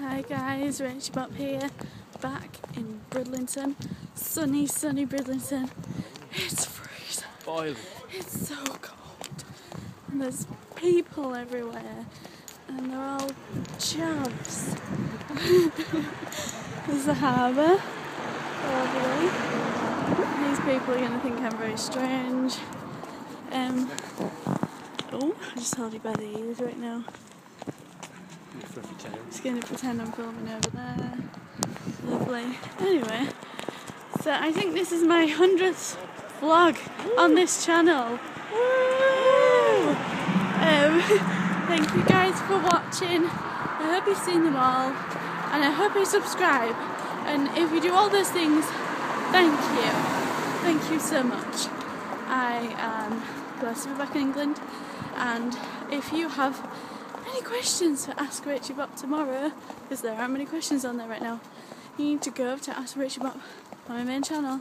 Hi guys, Rachybops here, back in Bridlington. Sunny, sunny Bridlington. It's freezing. Boiling. It's so cold. And there's people everywhere. And they're all chavs. there's the harbour. Lovely. These people are going to think I'm very strange. Um, oh, I just hold you by the ears right now. Just to pretend I'm filming over there. Lovely. Anyway, so I think this is my 100th vlog on this channel. Woo! Um, thank you guys for watching. I hope you've seen them all. And I hope you subscribe. And if you do all those things, thank you. Thank you so much. I am blessed to be back in England. And if you have any questions for Ask Rachybops tomorrow, because there aren't many questions on there right now, you need to go to Ask Rachybops on my main channel.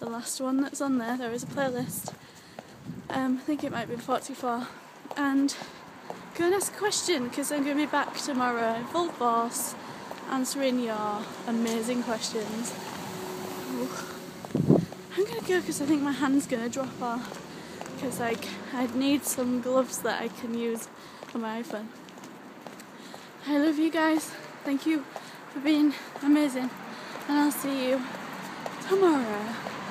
The last one that's on there, there is a playlist. Um, I think it might be 44. And go and ask a question because I'm going to be back tomorrow in full force answering your amazing questions. Ooh. I'm going to go because I think my hand's going to drop off because like I need some gloves that I can use on my iPhone. I love you guys. Thank you for being amazing. And I'll see you tomorrow.